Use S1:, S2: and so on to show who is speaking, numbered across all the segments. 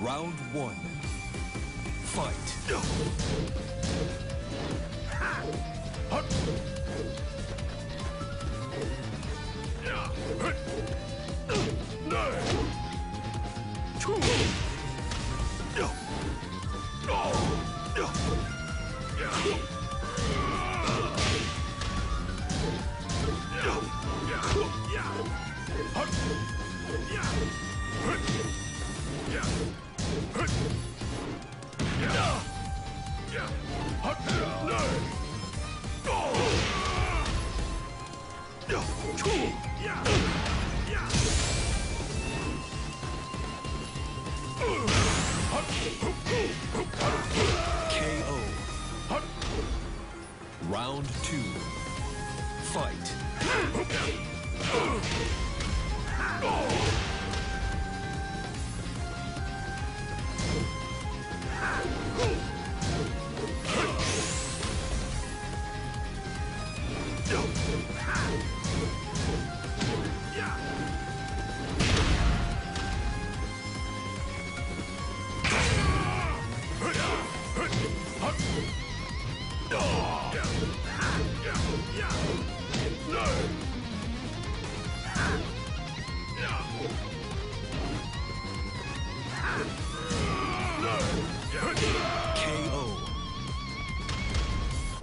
S1: Round one. Fight.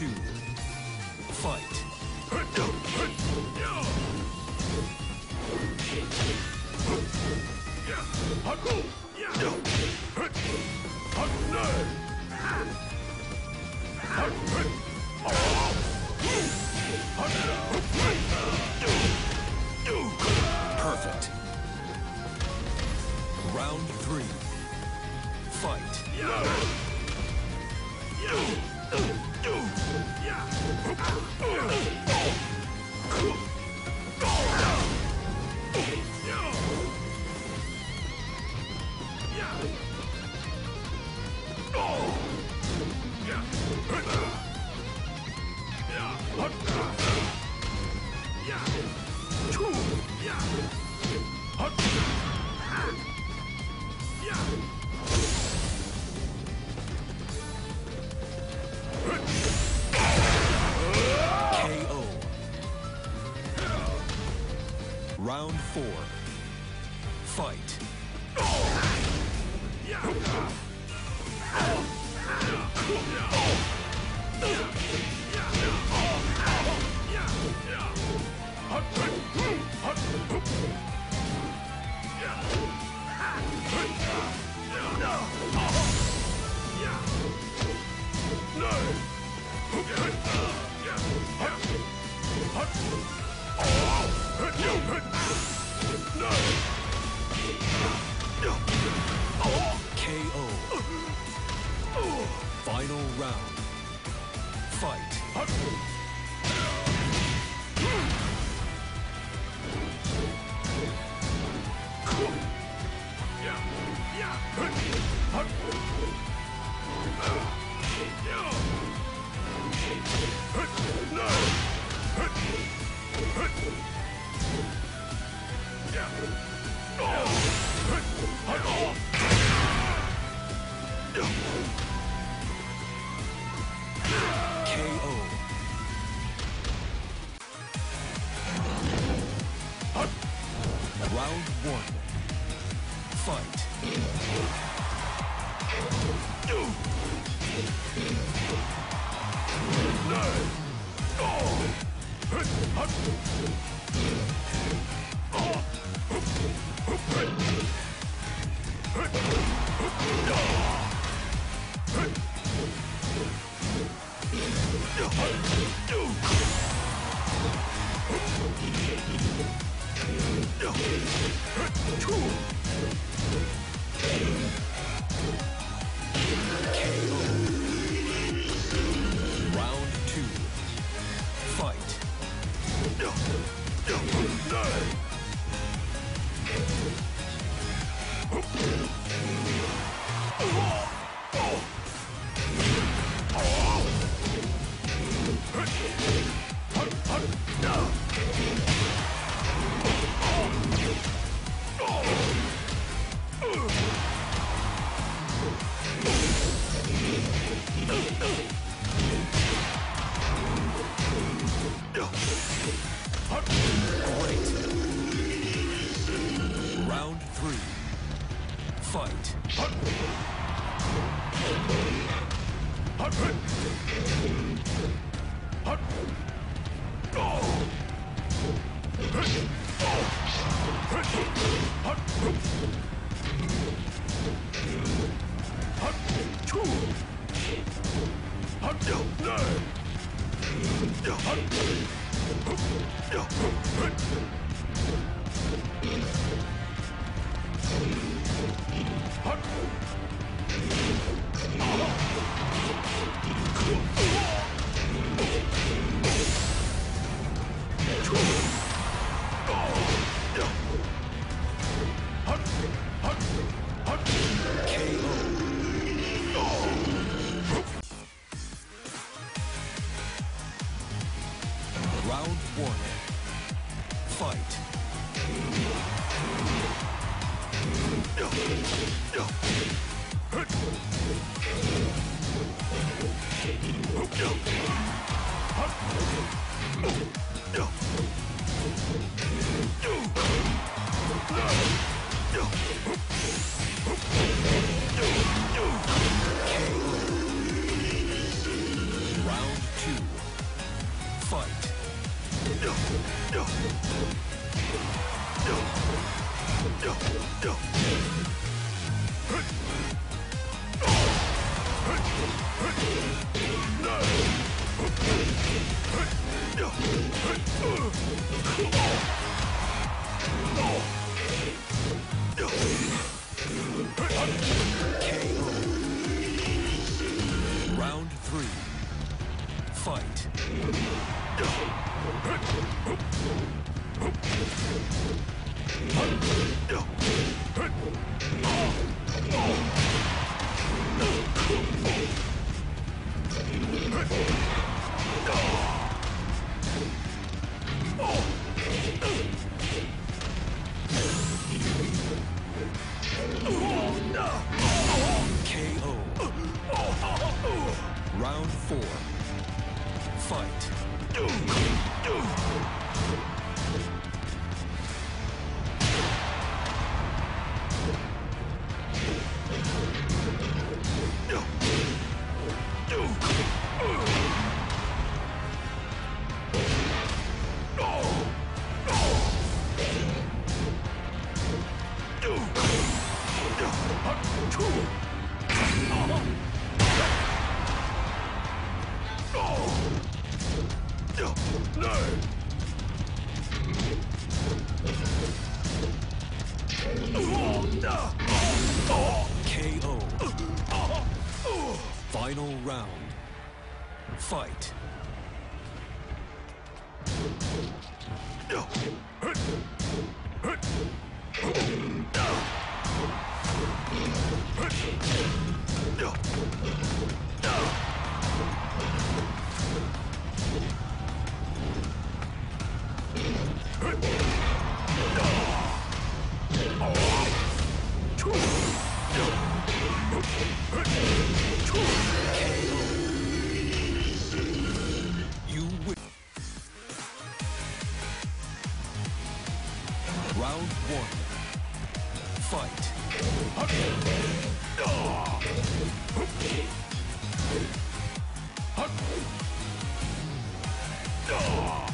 S1: Two. Fight. Round four. Fight. Final round. Great. Fight. KO. Round Round one. Fight. Round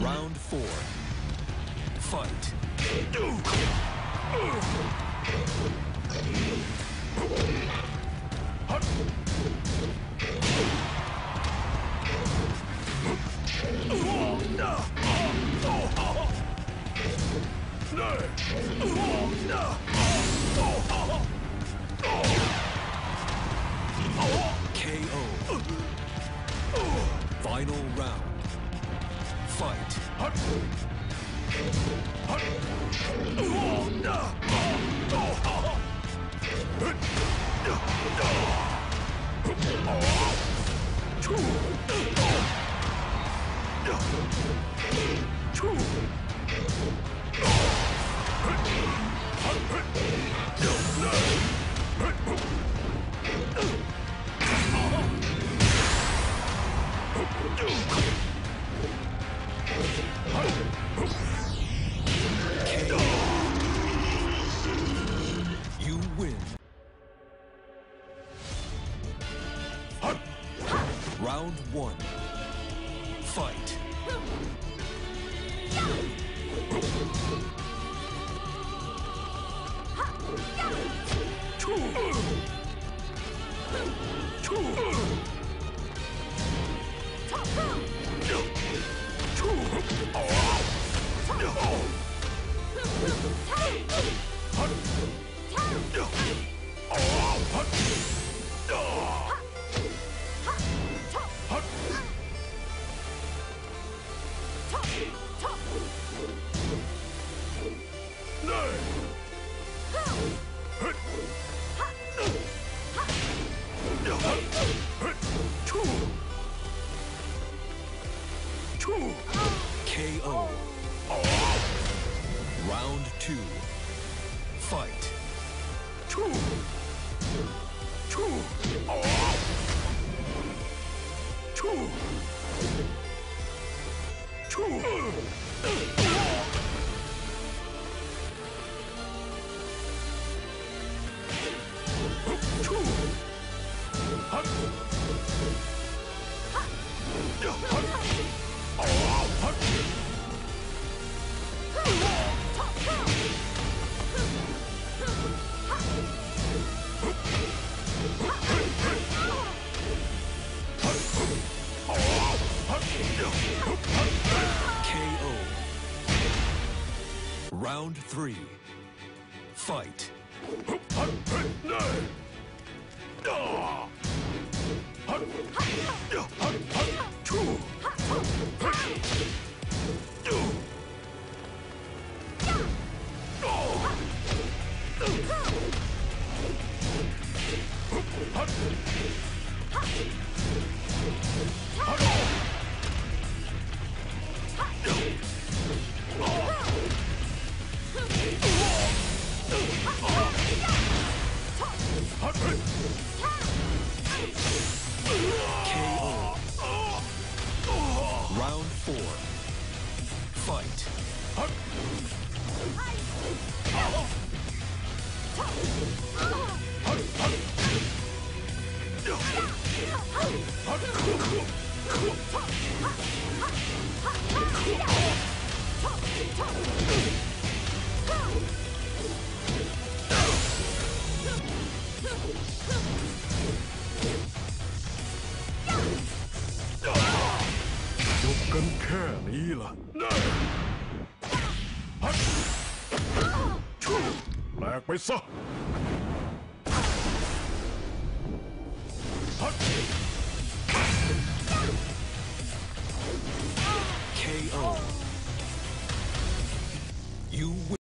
S1: Round four. Fight. You Round one. Fight. KO. 触 Round three. Fight. 快撒！